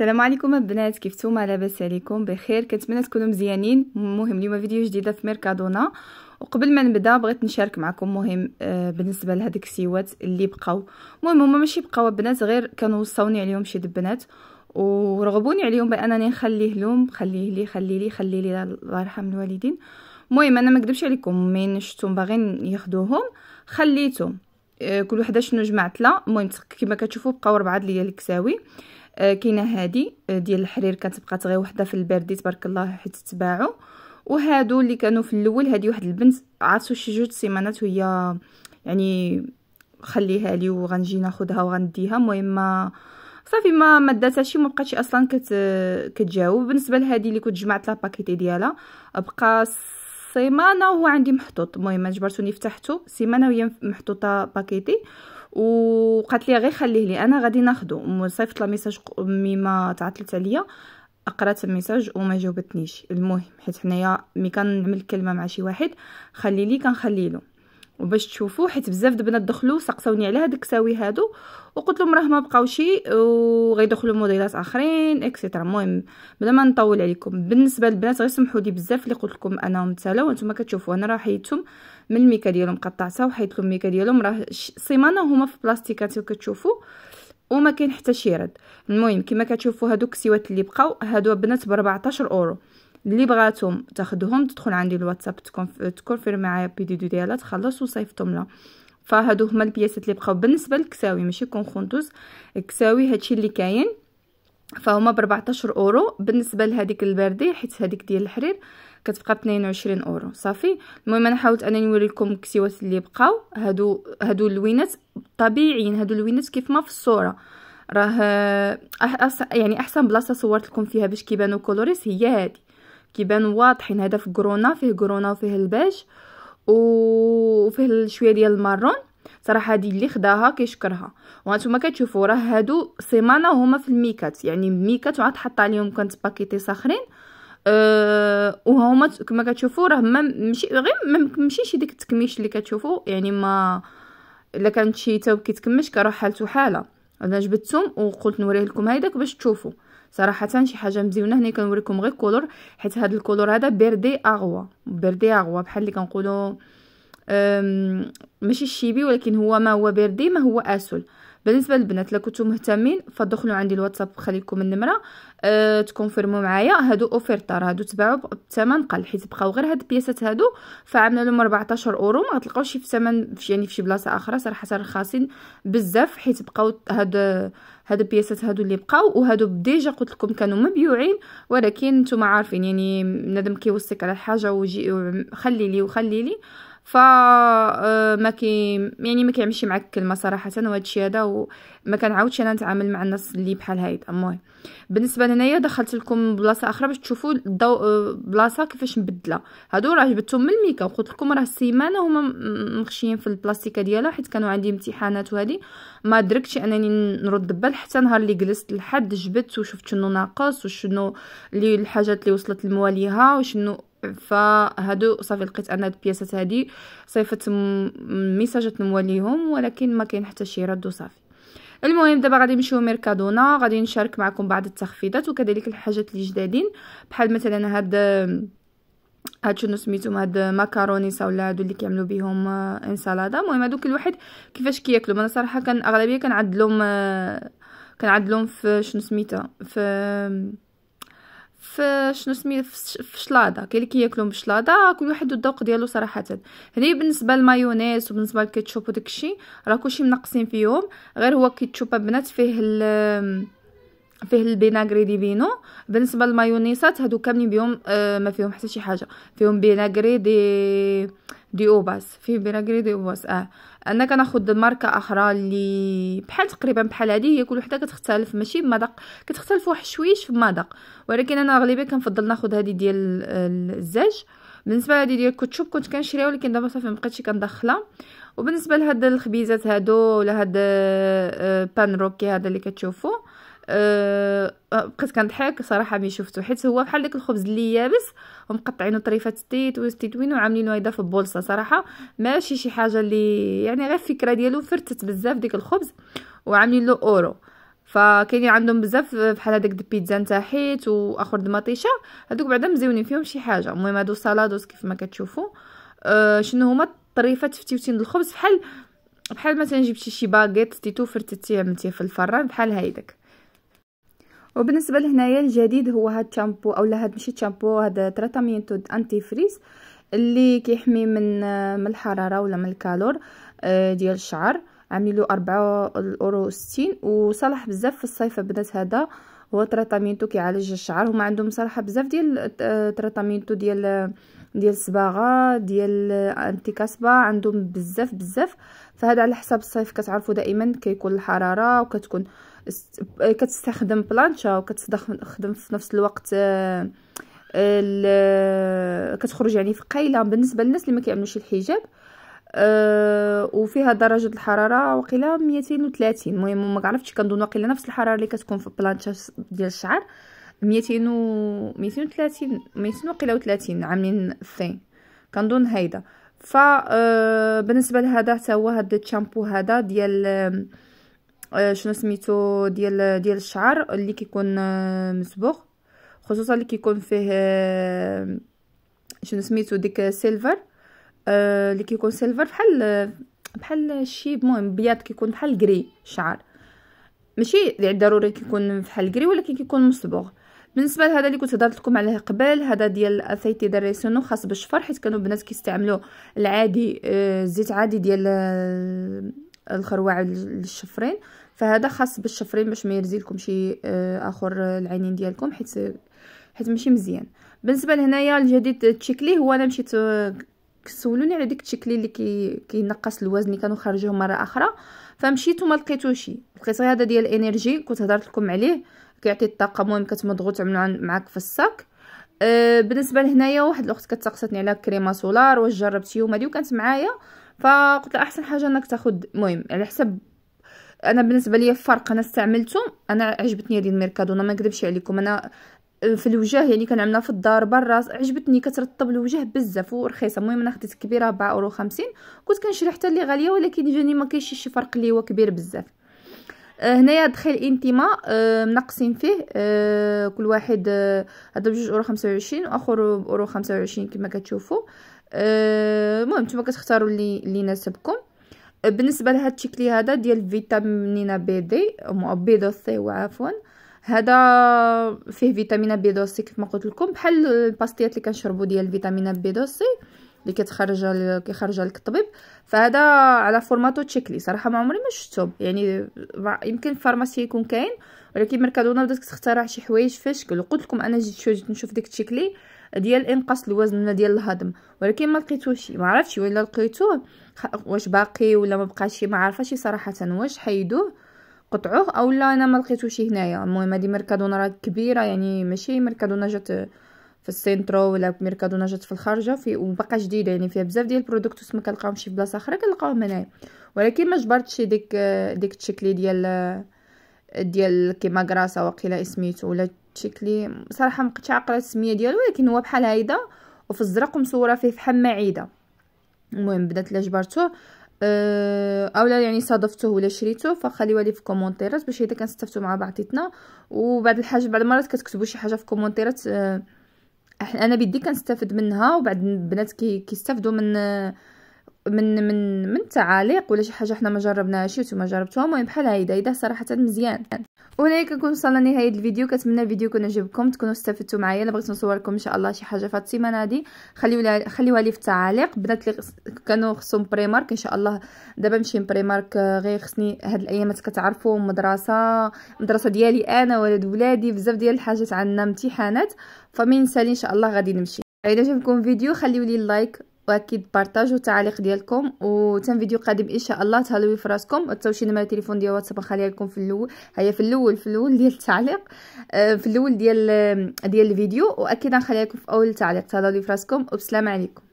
السلام عليكم البنات كيف نتوما لاباس عليكم؟ بخير. كنتمنى تكونوا مزيانين. المهم اليوم فيديو جديده في ميركادونا. وقبل ما نبدأ بغيت نشارك معكم مهم آه بالنسبة لهذيك السيوات اللي بقاو. المهم هما ماشي بقاو بنات غير كانوا وصوني عليهم شي بنات. ورغبوني عليهم بأنني نخليه لهم خليه لي خلي لي خلي لي الله يرحم الوالدين. المهم أنا ما نكذبش عليكم من شفتهم باغيين ياخذوهم خليتهم. آه كل وحدة شنو جمعت؟ لها المهم كما كتشوفوا بقاو اربعه ديال الكساوي. كاينة هادي آه، ديال الحرير كتبقى غير وحده في البردي تبارك الله حيت تباعوا وهادو اللي كانوا في الأول هادي واحد البنت عاتو شي جوج سيمانات وهي يعني خليها لي وغنجي ناخذها وغنديها. المهم صافي ما ما داتها شي ما بقاتش أصلا كت كتجاوب. بالنسبة لهادي اللي كنت جمعت لا باكيتي ديالها بقى سيمانة وهو عندي محطوط. المهم جبرتوني فتحته سيمانة وهي محطوطه باكيتي. وقالت لي غير خليه لي أنا غادي ناخذه صيفطت لها message ميما تعطلت عليا قرات ال message وما جاوبتنيش. المهم حيت حنايا مي كنعمل كلمة مع شي واحد خلي لي كنخلي له. وباش تشوفوا حيت بزاف د البنات دخلوا سقسوني على هاد الكساوي هادو وقلت لهم راه ما بقاوش وغيدخلوا موديلات آخرين etcétera المهم بلا ما نطول عليكم بالنسبة للبنات غير سمحوا لي بزاف اللي قلت لكم أنا متسالا وأنتم كتشوفوا أنا راه حيدتهم. من الميكا ديالهم قطعتها وحيدت لهم الميكا ديالهم راه سيمانه هما في بلاستيكات كتشوفوا وما كاين حتى شي رد. المهم كما كتشوفوا هادوك السيوات اللي بقاو هادو بنات ب 14 أورو. اللي بغاتهم تاخذهم تدخل عندي الواتساب تكونفيرمي معايا pedido ديالها تخلص وصيفطهم لها. فهادو هما البياسات اللي بقاو. بالنسبة للكساوي ماشي conjuntos الكساوي هادشي اللي كاين. فهما ب 14 أورو. بالنسبة لهذيك ال verde حيت هذيك ديال الحرير كتبقى ب 22 أورو. صافي. المهم أنا حاولت أنني نوريكم الكسيوات اللي بقاو. هادو هادو اللوينات طبيعيين. هادو اللوينات كيف ما في الصورة. راه أح يعني أحسن بلاصة صورت لكم فيها باش كيبانوا colores هي هادي. كيبانوا واضحين. هذا في كورونا فيه كورونا وفيه الباج وفيه شوية ديال ال marrón. صراحة هذه اللي خداها كيشكرها. وأنتم كتشوفوا راه هادو سيمانة هما في الميكات. يعني ميكات وعاد حط عليهم كانت باكيتي صاخرين. أه وهما كما كتشوفوا راه ما ماشي غير ما مشيش ديك التكميش اللي كتشوفوا. يعني ما إلا كانت شي توب كيتكمش كراه حالته حالة. أنا جبدتهم وقلت نوريه لكم هيداك باش تشوفوا. صراحة شي حاجة مزيونة. هنا كنوريكم غير color حيت هذا ال color هذا verde agua. verde agua بحال اللي كنقولوا ماشي الشيبي ولكن هو ما هو verde ما هو azul. بالنسبة للبنات الا كنتو مهتمين فدخلوا عندي الواتساب خليكم النمرة. أه تكونفيرموا معايا. هادو ofertas هادو تباعوا بثمن قل حيت بقاو غير هاد البياسات هادو. فعملنا لهم 14 أورو ما غتلقاوش في ثمن يعني في شي بلاصة أخرى صراحة رخاصين بزاف حيت بقاو هاد هاد البياسات هادو اللي بقاو. وهادو déjà قلت لكم كانوا مبيوعين ولكن نتوما عارفين يعني بنادم كيوصيك على حاجة ويجي خلي لي وخلي لي. ف آه، ما كي يعني ما كيعملش معاك الكلمة صراحة وهذا الشيء هذا وما كنعاودش أنا نتعامل مع الناس اللي بحال هايد المهم بالنسبة لهنايا دخلت لكم بلاصة أخرى باش تشوفوا الضوء آه، بلاصة كيفاش مبدلة. هادو راه جبتهم من الميكا وقلت لكم راه السيمانة هما مخشيين في البلاستيكة ديالها حيت كانوا عندي امتحانات وهذه ما دركتش أنني نرد بال حتى نهار اللي جلست لحد جبت وشفت شنو ناقص وشنو اللي الحاجات اللي وصلت لمواليها وشنو فهادو صافي لقيت أنا البياسات هادي صيفت ميساجات نموليهم ولكن ما كاين حتى شي رد وصافي المهم دابا غادي نمشيو ميركادونا غادي نشارك معكم بعض التخفيضات وكذلك الحاجات اللي جدادين. بحال مثلا هاد هاد شنو سميتهم هاد ماكارونيسا ولا هادو اللي كيعملوا بهم انسالادا المهم هادو كل واحد كيفاش كياكلوا أنا صراحة كان أغلبية كنعدلهم كنعدلهم في شنو سميتها في في شنو سمي في شلاضه كاين اللي كياكلوا بالشلاضه كل واحد الذوق ديالو صراحة. هذه بالنسبة للمايونيز وبالنسبة للكيتشوب وداكشي راه كلشي منقصين فيهم. غير هو كيتشوب بنات فيه فيه ال vinagre de vino بالنسبة للمايونيزات هادو كاملين بهم آه ما فيهم حتى شي حاجة. فيهم vinagre de de uvas فيه vinagre de uvas آه. أنا كناخذ ماركة أخرى اللي بحال تقريبا بحال هذه هي كل وحدة كتختلف ماشي بمذاق كتختلف واحد شويش في المذاق ولكن أنا غالبا كنفضل ناخذ هذه ديال الزاج. بالنسبة لهذه ديال الكوتشوب كنت كنشريها ولكن دابا صافي مبقيتش كندخلها. وبالنسبة لهاد الخبيزات هادو ولا هاد آه، pan روكي هذا اللي كتشوفوا أه بقيت كنضحك صراحة ملي شفتو. حيت هو بحال داك الخبز اللي يابس ومقطعينو طريفات تيت وستيتوين وعاملينو هيدا في bolsa صراحة. ماشي شي حاجة اللي يعني غير الفكرة ديالو فرتت بزاف ديك الخبز وعاملين له أورو. فكاينين عندهم بزاف بحال هذاك د بيتزا نتاحيت وآخر د مطيشة. هذوك بعدا مزيونين فيهم شي حاجة. المهم هادو salados كيف ما كتشوفوا أه شنو هما؟ طريفات فتيوتين الخبز بحال بحال مثلا جبتي شي باغيت تيتو فرتتيه عملتيه في الفران بحال هيداك وبالنسبة لهنايا الجديد هو هاد الشامبو اولا هاد ماشي شامبو هذا tratamiento anti-frizz اللي كيحمي من من الحرارة ولا من ال calor آه، ديال الشعر. عاملين له 4 اورو 60 وصالح بزاف في الصيف البنات هذا. هو tratamiento كيعالج الشعر. هما عندهم صراحة بزاف ديال آه، tratamiento ديال ديال الصباغه ديال انتي كاسبا عندهم بزاف بزاف. فهذا على حساب الصيف كتعرفوا دائما كيكون الحرارة وكتكون كتستخدم بلانشا وكتستخدم في نفس الوقت آه، كتخرج يعني في قايلة بالنسبة للناس اللي ما كيعملوش الحجاب أه وفيها درجة الحرارة وقيله 230 المهم ما عرفتش كنظن وقيله نفس الحرارة اللي كتكون في بلانشا ديال الشعر 200 و 230 200 وقيله 30 عاملين الثين كنظن هيدا. ف أه بالنسبة لهذا حتى هو هذا الشامبو هذا ديال شنو سميتو ديال ديال الشعر اللي كيكون أه مصبوغ خصوصا اللي كيكون فيه أه شنو سميتو ديك سيلفر اللي كيكون سيلفر بحال بحال الشيب المهم بياض كيكون بحال الكري شعر. ماشي ضروري كيكون بحال ال gris ولكن كيكون مصبوغ بالنسبة لهذا اللي كنت هضرت لكم عليه قبل هذا ديال aceite de ricino خاص بالشفر حيت كانوا البنات كيستعملوا العادي آه، الزيت عادي ديال آه، الخروع للشفرين. فهذا خاص بالشفرين باش ما يرزي لكم شي آه، آخر العينين ديالكم حيت حيت ماشي مزيان. بالنسبة لهنايا الجديد ال chicle هو أنا مشيت سولوني على ديك ال chicle اللي كي كينقص الوزن كانوا خارجوه مرة أخرى. فمشيت وما لقيتوش لقيت هذا ديال إنرجي كنت هضرت لكم عليه. كيعطي الطاقة المهم كتمضغو تعملو معاك في الصاك أه بالنسبة لهنايا واحد الاخت كتسقساتني على كريمة سولار واش جربتيهم هذه وكانت معايا. فقلت لها أحسن حاجة إنك تاخذ المهم على حسب أنا بالنسبة لي فرق أنا استعملته أنا عجبتني هذه الميركادونا ما نكذبش عليكم أنا في الوجه يعني كنعملها في الدار برا عجبتني كترطب الوجه بزاف ورخيصة. المهم أنا خديت كبيرة 4 أورو 50 كنت كنشري حتى اللي غالية ولكن جاني ما كاينش شي فرق اللي هو كبير بزاف. آه، هنايا دخل انتماء آه، منقصين فيه آه، كل واحد هذا بجوج أورو خمسة وعشرين وآخر أورو خمسة وعشرين كما كتشوفوا. المهم نتوما كتختاروا اللي اللي يناسبكم. بالنسبة لهاد الشكل هذا ديال vitamina B de B doce عفوا هذا فيه vitamina B doce كيف ما قلت لكم بحال الباستيات اللي كنشربوا ديال vitamina B doce اللي كتخرج كيخرج لك الطبيب. فهذا على formato chicle صراحة ما عمري ما شفتهم يعني يمكن pharmacie يكون كاين ولكن ميركادونا بدات كتخترع شي حوايج شكل قلت لكم أنا جيت جيت نشوف ديك ال chicle ديال إنقاص الوزن ولا ديال الهضم. ولكن ما لقيتوش ما عرفتش ولا لقيتوه واش باقي ولا ما بقاش ما عارفاش صراحة واش حيدوه قطعوه أو لا أنا ما لقيتوش هنايا. المهم هذه ميركادونا راه كبيرة يعني ماشي ميركادونا جات في السينترو ولا ميركادونا جات في الخارجة في وبقى جديدة يعني فيها بزاف ديال البرودكت ما كنلقاهمش في بلاصة أخرى كنلقاهم هنايا. ولكن ما جبرتش ديك ديك الشكل ديال ديال كيما كراسه وقيلة اسميتو ولا شكلي صراحة ما عاقلة السميه ديالو ولكن هو بحال هيدا وفي الزرق ومصوره فيه فحال معيده المهم بدات لا جبرته أه أولا يعني صادفته ولا شريته فخليوها لي في كومونتيرات باش اذا كنستافدوا مع بعضياتنا وبعد الحاجة بعد المرات كتكتبوا شي حاجة في كومونتيرات أه أنا بدي كنستافد منها وبعد البنات كيستافدوا من من من من تعاليق ولا شي حاجة حنا ما جربناهاش وأنتم جربتوها المهم بحال هيدا هيدا صراحة مزيان. وهنا كنكون وصلنا لنهاية الفيديو كنتمنى الفيديو يكون عجبكم تكونوا استفدتوا معايا. الا بغيت نصور لكم إن شاء الله شي حاجة هذه السيمانة هذه خليوها خليوها لي في التعاليق. بنات اللي كانوا خصهم بريمارك إن شاء الله دابا نمشي بريمارك غير خصني هاد الأيامات كتعرفوا مدرسة مدرسة ديالي أنا ولاد ولادي بزاف ديال الحاجات عندنا امتحانات. فما نسالي إن شاء الله غادي نمشي. إذا عجبكم فيديو خليوا لي اللايك وأكيد بارطاجوا التعليق ديالكم وتم فيديو قادم إن شاء الله تهلاو في راسكم وتساوشي نمرة التليفون ديال واتساب نخليها لكم في الأول. هي في الأول في الأول ديال التعليق. آه، في الأول ديال ديال الفيديو. وأكيد نخليها لكم في أول تعليق. تهلاو في راسكم وبسلام عليكم.